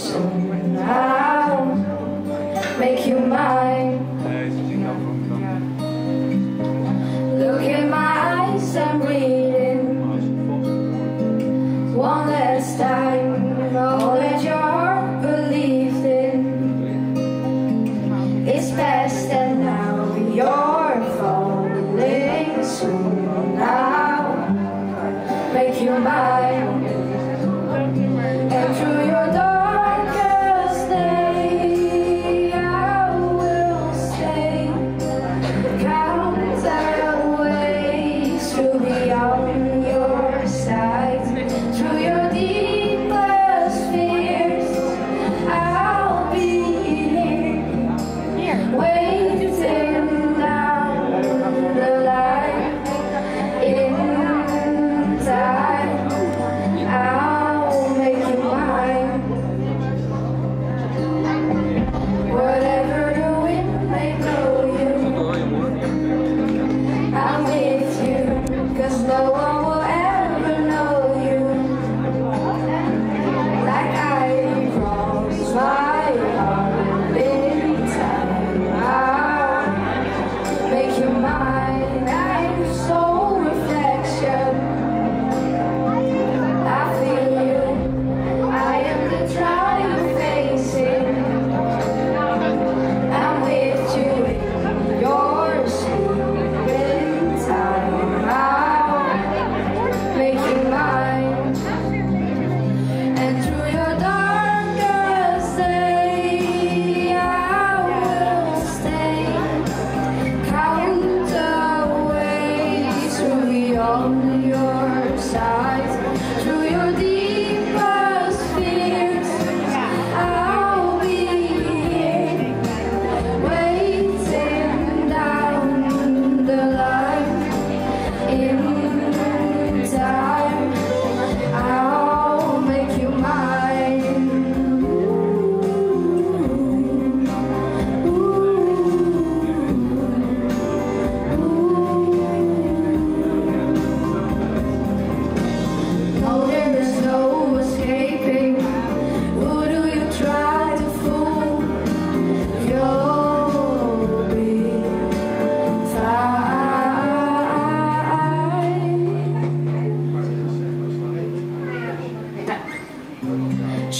so when make you mine. Look in my eyes, and read One last time, all that your heart believed in. It's past and now you're falling make you mine.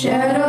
shadow